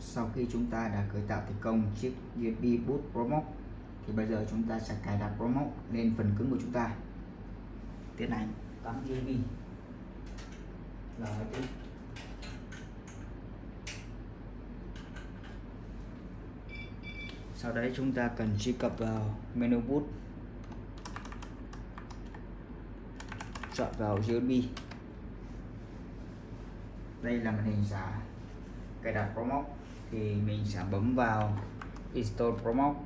sau khi chúng ta đã khởi tạo thành công chiếc USB boot Promote thì bây giờ chúng ta sẽ cài đặt Promote lên phần cứng của chúng ta. Tiến hành cắm USB. Là máy tính sau đấy chúng ta cần truy cập vào menu boot. Chọn vào USB. Đây là màn hình giả cài đặt Promote thì mình sẽ bấm vào install Promote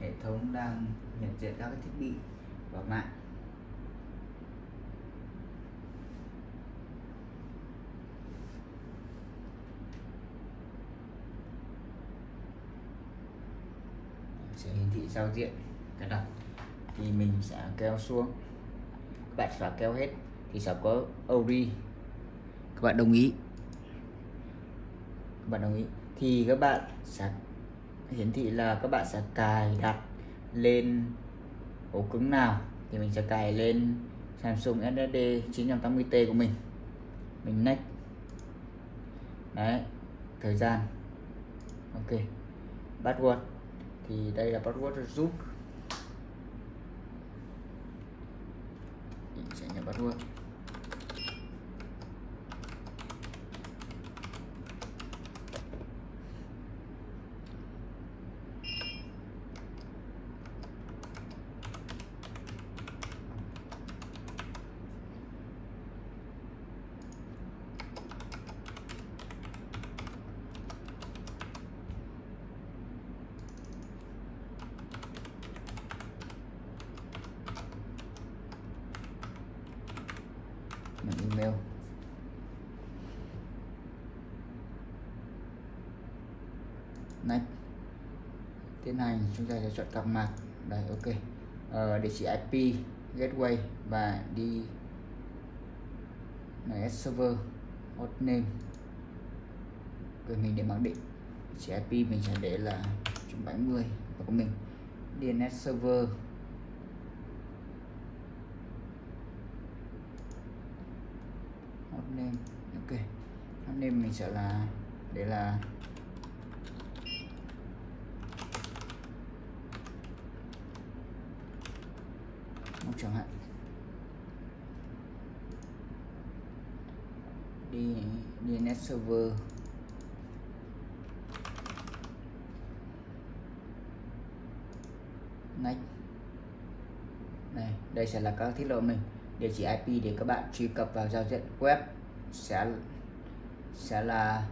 hệ thống đang nhận diện các cái thiết bị và mạng. Sẽ hiển thị giao diện. Cái đặt thì mình sẽ kéo xuống. Các bạn sẽ kéo hết. Thì sẽ có ORI các bạn đồng ý. Các bạn đồng ý. Thì các bạn sẽ hiển thị là các bạn sẽ cài đặt lên ổ cứng nào thì mình sẽ cài lên Samsung SSD 980T của mình. Mình next. Đấy, thời gian. Ok. Password. Thì đây là password giúp. Mình sẽ nhập password nhận email. Next tiến hành chúng ta sẽ chọn cặp mặt. Đây ok. Ờ, địa chỉ IP gateway và đi. NS server hostname rồi mình để mặc định. Địa chỉ IP mình sẽ để là 170 và của mình. DNS server hostname ok. Hostname mình sẽ là để là một chẳng hạn. Đi DNS server. Next. Này, đây sẽ là các thiết lộ mình. Địa chỉ IP để các bạn truy cập vào giao diện web sẽ sẽ là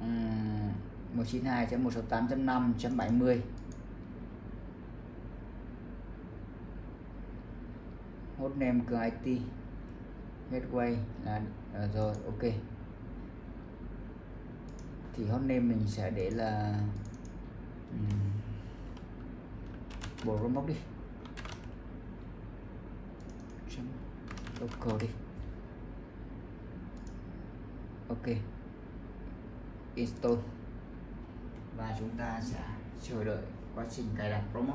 um, 192.168.5.70 nem cường IT gateway là à, rồi ok. Thì hostname mình sẽ để là um, bộ remote đi. Chấm local đi ok. Install và chúng ta sẽ chờ đợi quá trình cài đặt promo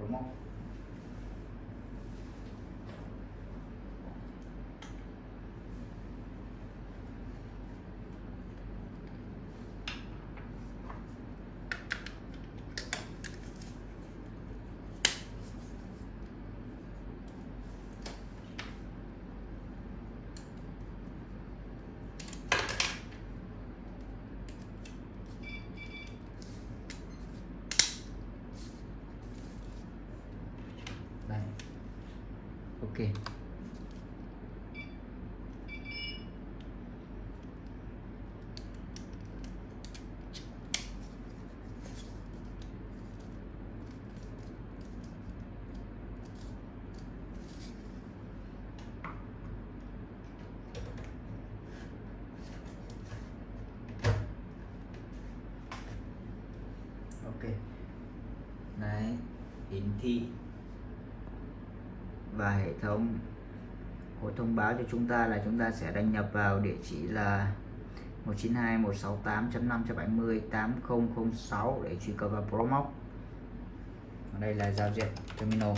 什么？Hiển thị. Và hệ thống có thông báo cho chúng ta là chúng ta sẽ đăng nhập vào địa chỉ là 192.168.570.8006 để truy cập vào Promox. Đây là giao diện terminal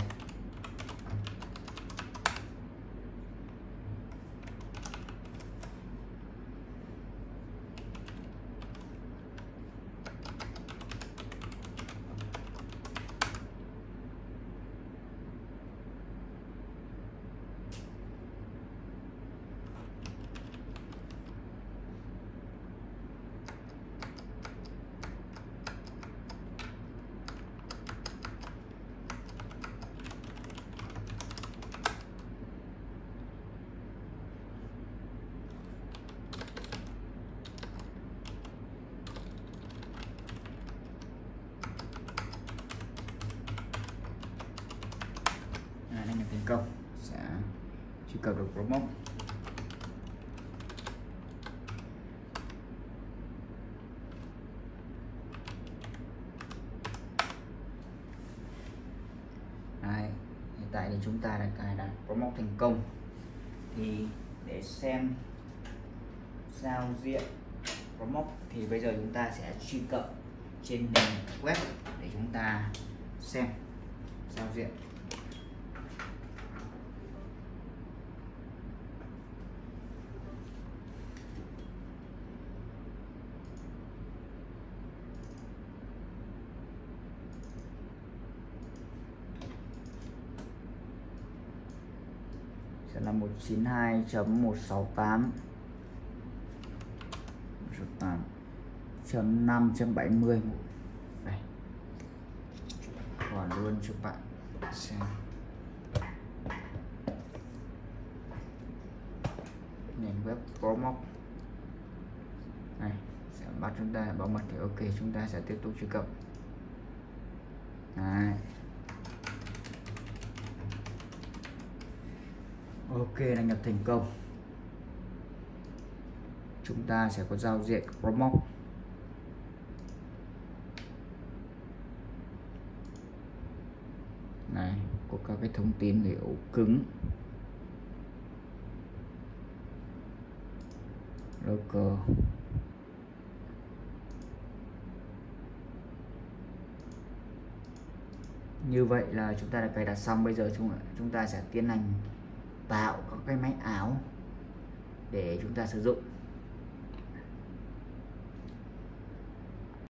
à, đăng nhập thành công sẽ truy cập được Promox Đây, hiện tại thì chúng ta đã cài đặt promote thành công. Thì để xem giao diện promote thì bây giờ chúng ta sẽ truy cập trên nền web để chúng ta xem giao diện sẽ là 192.168 chấm 5.70 đây. Còn luôn cho bạn xem. Nền web có móc. Này sẽ bắt chúng ta, bảo mật thì ok, chúng ta sẽ tiếp tục truy cập. Này Ok, đăng nhập thành công. Chúng ta sẽ có giao diện Promox này, có các cái thông tin về ổ cứng. Local. Như vậy là chúng ta đã cài đặt xong. Bây giờ chúng chúng ta sẽ tiến hành tạo các cái máy áo để chúng ta sử dụng.